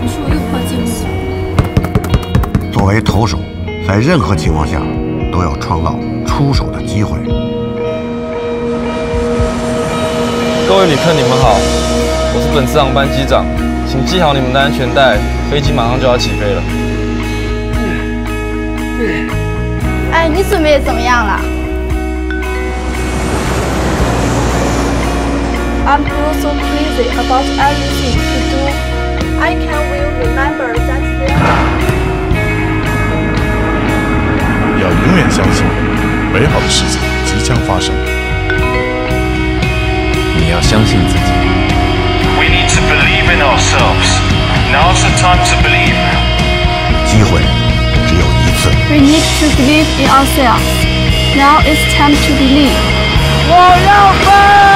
你是我又破纪录了。作为投手，在任何情况下都要创造出手的机会。各位旅客，你们好，我是本次航班机长，请系好你们的安全带，飞机马上就要起飞了。哎，你准备怎么样了？I'm also crazy about everything to do. I can will remember that there. 要永远相信，美好的事情即将发生。你要相信自己。We need to believe in ourselves. Now's the time to believe. 机会只有一次。We need to believe in ourselves. Now it's time to believe. 我要飞！